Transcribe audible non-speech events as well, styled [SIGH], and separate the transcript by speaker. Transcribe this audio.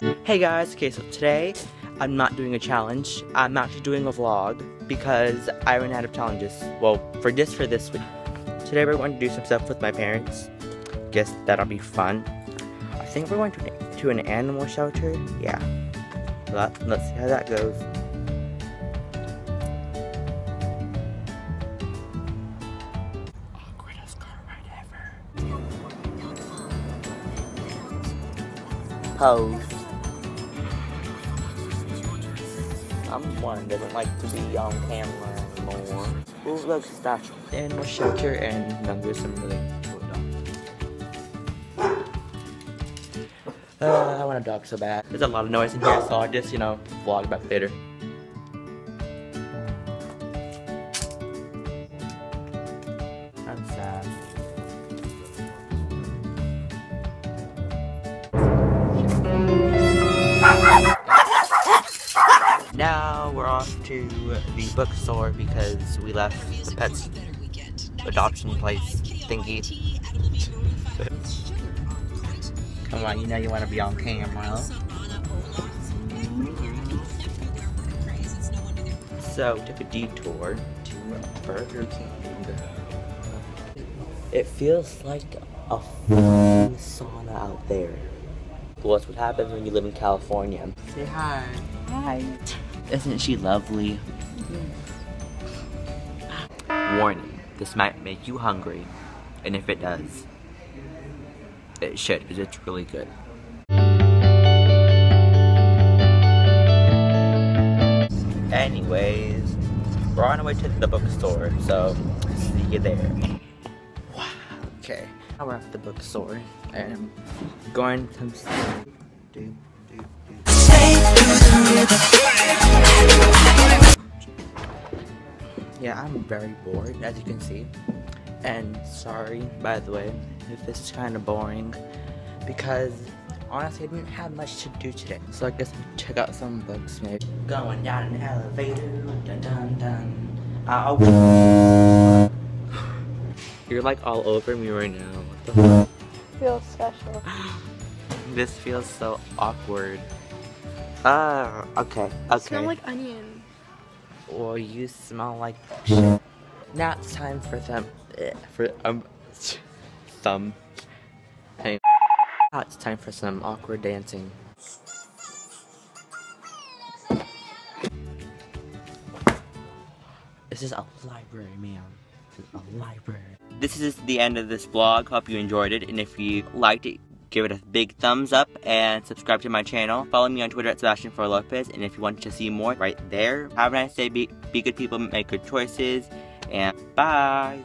Speaker 1: Hey guys, okay, so today I'm not doing a challenge. I'm actually doing a vlog because I ran out of challenges. Well, for this for this week. Today we're going to do some stuff with my parents. Guess that'll be fun. I think we're going to, to an animal shelter. Yeah. Let, let's see how that goes. Awkwardest car ride ever. Pose. I'm one that doesn't like to be on camera anymore. Ooh, look, statue. Animal shelter and no, there's some really cool dogs. Uh, I want a dog so bad. There's a lot of noise in here, so I'll just, you know, vlog about it later. Now to the bookstore because we left the pets adoption place thingy. Come on, you know you want to be on camera. So we took a detour to Burger King. It feels like a fucking sauna out there. Well, that's what happens when you live in California. Say hi. Hi. Isn't she lovely? Warning, this might make you hungry. And if it does, it should, because it's really good. Anyways, we're on our way to the bookstore, so see you there. Wow, okay. Now we're at the bookstore, and I'm going to do, do, do. Yeah, I'm very bored, as you can see. And sorry, by the way, if this is kind of boring, because honestly, I didn't have much to do today. So I guess I'll check out some books, maybe. Going down an elevator, dun dun dun. Uh, oh. You're like all over me right now. What the fuck?
Speaker 2: Feels special. [GASPS]
Speaker 1: This feels so awkward. Ah, okay, okay.
Speaker 2: Smell like onion.
Speaker 1: Well, you smell like shit. Now it's time for them. eh, For um, [LAUGHS] thumb. Hey. Now it's time for some awkward dancing. This is a library, man. This is a library. This is the end of this vlog. Hope you enjoyed it, and if you liked it, give it a big thumbs up and subscribe to my channel. Follow me on Twitter at Sebastian for Lopez, and if you want to see more, right there. Have a nice day. Be, be good people. Make good choices, and bye.